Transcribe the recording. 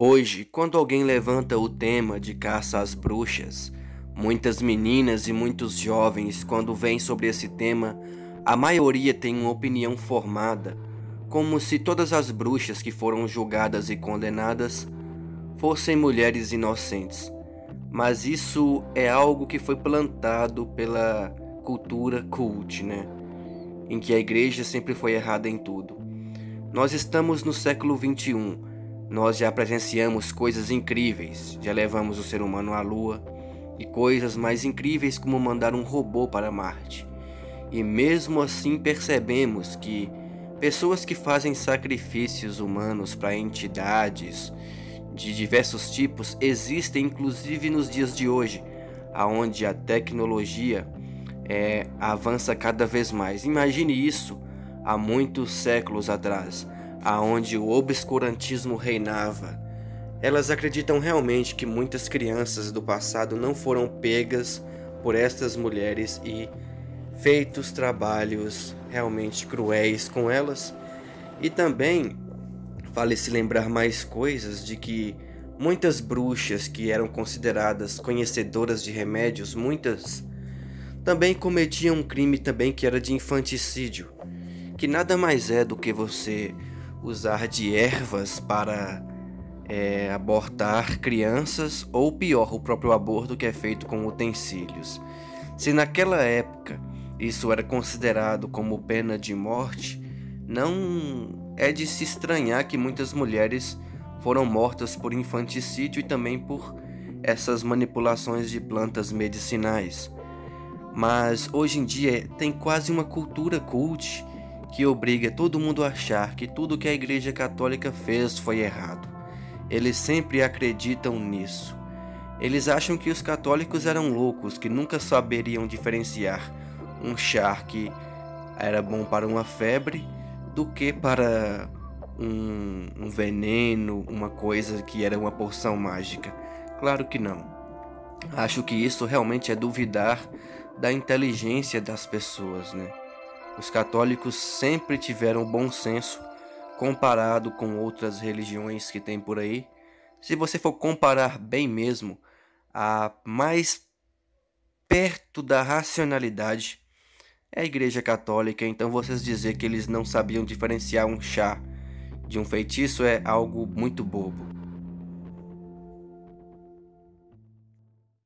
Hoje, quando alguém levanta o tema de caça às bruxas, muitas meninas e muitos jovens, quando vêm sobre esse tema, a maioria tem uma opinião formada, como se todas as bruxas que foram julgadas e condenadas fossem mulheres inocentes. Mas isso é algo que foi plantado pela cultura cult, né? Em que a igreja sempre foi errada em tudo. Nós estamos no século 21 nós já presenciamos coisas incríveis, já levamos o ser humano à Lua e coisas mais incríveis como mandar um robô para Marte. E mesmo assim percebemos que pessoas que fazem sacrifícios humanos para entidades de diversos tipos existem inclusive nos dias de hoje, aonde a tecnologia é, avança cada vez mais. Imagine isso há muitos séculos atrás aonde o obscurantismo reinava. Elas acreditam realmente que muitas crianças do passado não foram pegas por estas mulheres e feitos trabalhos realmente cruéis com elas. E também vale se lembrar mais coisas de que muitas bruxas que eram consideradas conhecedoras de remédios, muitas também cometiam um crime também que era de infanticídio, que nada mais é do que você usar de ervas para é, abortar crianças ou pior, o próprio aborto que é feito com utensílios. Se naquela época isso era considerado como pena de morte, não é de se estranhar que muitas mulheres foram mortas por infanticídio e também por essas manipulações de plantas medicinais. Mas hoje em dia tem quase uma cultura cult que obriga todo mundo a achar que tudo que a Igreja Católica fez foi errado. Eles sempre acreditam nisso. Eles acham que os católicos eram loucos, que nunca saberiam diferenciar um chá que era bom para uma febre do que para um, um veneno, uma coisa que era uma porção mágica. Claro que não. Acho que isso realmente é duvidar da inteligência das pessoas, né? Os católicos sempre tiveram bom senso comparado com outras religiões que tem por aí. Se você for comparar bem mesmo, a mais perto da racionalidade é a Igreja Católica, então vocês dizer que eles não sabiam diferenciar um chá de um feitiço é algo muito bobo.